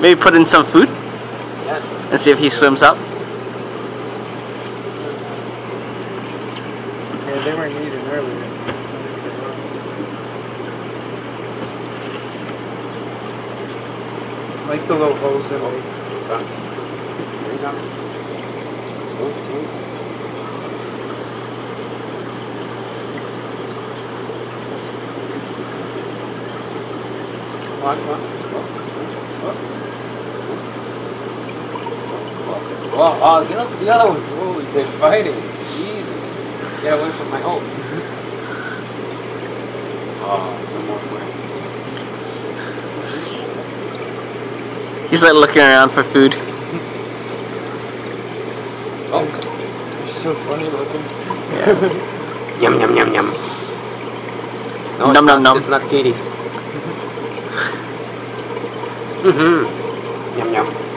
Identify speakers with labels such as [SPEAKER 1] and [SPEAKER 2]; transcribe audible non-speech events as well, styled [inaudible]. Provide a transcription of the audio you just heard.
[SPEAKER 1] Maybe put in some food
[SPEAKER 2] Yeah.
[SPEAKER 1] and see if he swims up.
[SPEAKER 3] Yeah, they weren't eating earlier. Like the little holes in it.
[SPEAKER 2] Oh, oh, get up the other one. Holy, they're fighting. Jesus. Get away from my home. Oh, no more.
[SPEAKER 1] He's like looking around for food.
[SPEAKER 2] Oh.
[SPEAKER 3] You're so funny looking. Yeah. [laughs]
[SPEAKER 2] Yum, yum, yum, yum. No, it's
[SPEAKER 1] Num,
[SPEAKER 2] not,
[SPEAKER 1] num, num.
[SPEAKER 2] It's not Katie. Mm-hmm. Yum, yum.